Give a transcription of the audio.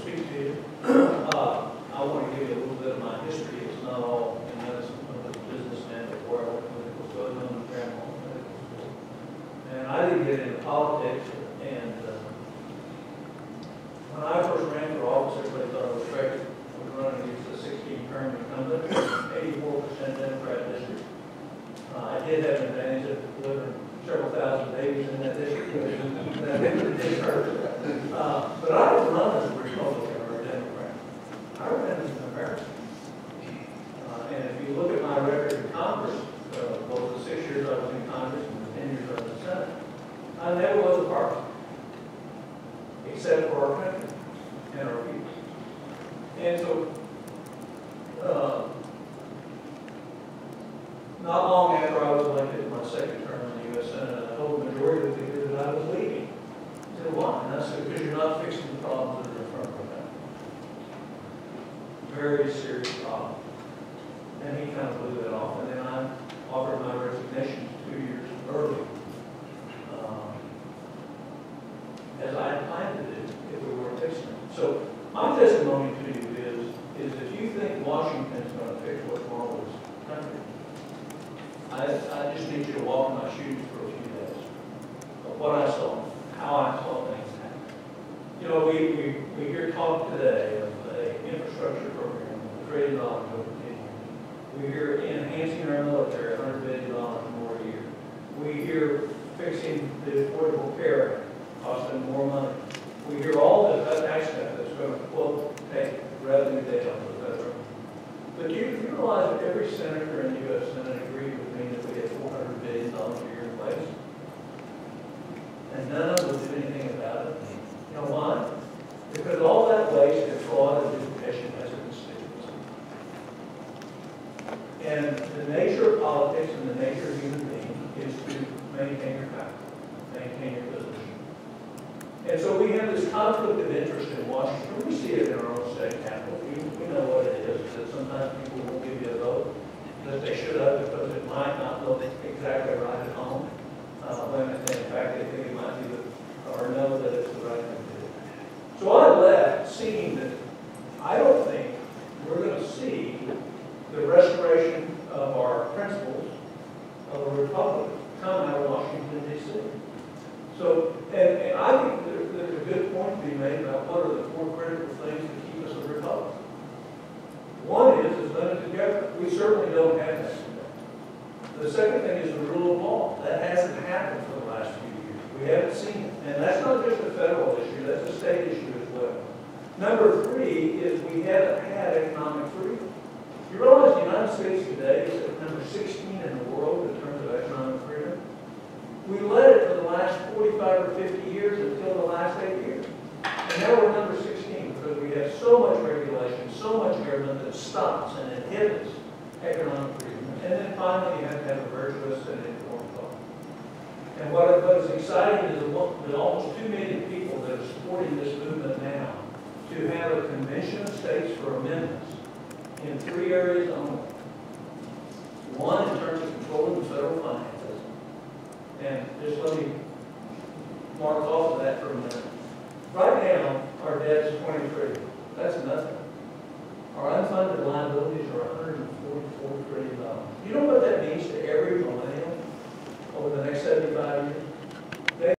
speak to you. Uh, I want to give you a little bit of my history. It's not all in medicine, but it's medical school, I went to Grandma Medical School. And I didn't get into politics, and uh, when I first ran for office, everybody thought I was crazy. I was running against a sixteen term incumbent, eighty-four percent Democrat district. Uh, I did have an advantage of delivering several thousand babies in that district, that didn't hurt. Uh, But I didn't run as a Republican or a Democrat. I ran as an American. Uh, And if you look at my record in Congress, uh, both the six years I was in Congress and the ten years I was in Senate, I never was a partisan, except for our country and our people. And so, uh, not long after I was elected to my second term in the U.S. Senate, I told the majority of the people that I was leaving. He said, why? And I said, because you're not fixing the problems that are in front of us. Very serious problem. And he kind of blew that off, and then I offered my resignation two years early. um, As I had planned to do if we weren't fixing it. So my testimony to you is, is if you think Washington's going to fix what's wrong with this country, I, I just need you to walk in my shoes for a few days. Of what I saw, how I saw things happen. You know, we, we, we hear talk today of a infrastructure program, a trillion dollars over ten years. We hear enhancing our military, hundred billion dollars more a year. We hear fixing the Affordable Care Act, costing more money. We hear all this, that tax cut that's going to, quote, take revenue down for the federal. But you, you realize that every senator in the U.S. Senate agreed with me that we had four hundred billion dollars a year in place? And none of would do anything about it. You know why? Because all that waste and fraud and duplication has a constituency. And the nature of politics and the nature of human being is to maintain your power, maintain your position. And so we have this conflict of interest in Washington. We see it in our own state capital. We, we know what it is, that sometimes people won't give you a vote that they should have because it might not look exactly right at home. Uh, when in fact they think it might be the, or know that it's the right thing to do. So I left seeing that I don't think we're going to see the restoration of our principles of a republic come out of Washington D.C. So, and, and I think there, there's a good point to be made about what are the four critical things that keep us a republic. One is, is limited government. We certainly don't have that today. The second thing is the rule of law. That hasn't happened for the last few years. We haven't seen it. And that's not just a federal issue, that's a state issue as well. Number three is we haven't had economic freedom. You realize States today is at number 16 in the world in terms of economic freedom? We led it for the last 45 or 50 years until the last eight years. And now we're number 16 because we have so much regulation, so much government that stops and inhibits economic freedom. And then finally, you have to have a virtuous and informed thought. And what, what is exciting is that almost 2 million people that are supporting this movement now to have a convention of states for amendments in three areas only. One, in terms of controlling the federal finances. And just let me mark off of that for a minute. Right now, our debt is 23. That's nothing. Our unfunded liabilities